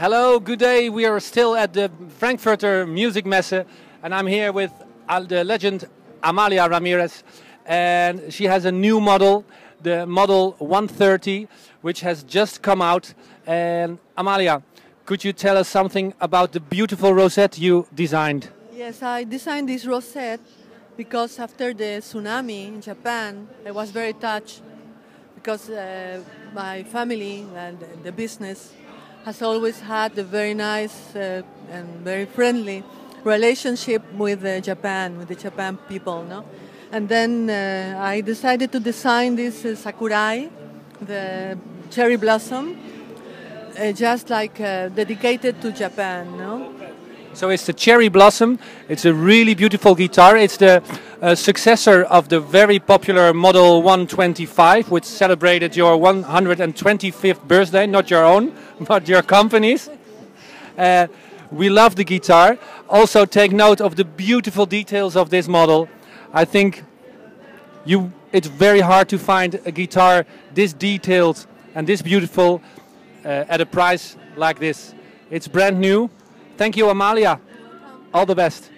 Hello, good day. We are still at the Frankfurter Music Messe, and I'm here with the legend Amalia Ramirez, and she has a new model, the Model 130, which has just come out. And Amalia, could you tell us something about the beautiful rosette you designed? Yes, I designed this rosette because after the tsunami in Japan, I was very touched because uh, my family and the business has always had a very nice uh, and very friendly relationship with uh, Japan, with the Japan people, no? And then uh, I decided to design this uh, sakurai, the cherry blossom, uh, just like uh, dedicated to Japan, no? So it's the Cherry Blossom. It's a really beautiful guitar. It's the uh, successor of the very popular Model 125, which celebrated your 125th birthday, not your own, but your company's. Uh, we love the guitar. Also, take note of the beautiful details of this model. I think you, it's very hard to find a guitar this detailed and this beautiful uh, at a price like this. It's brand new. Thank you, Amalia. All the best.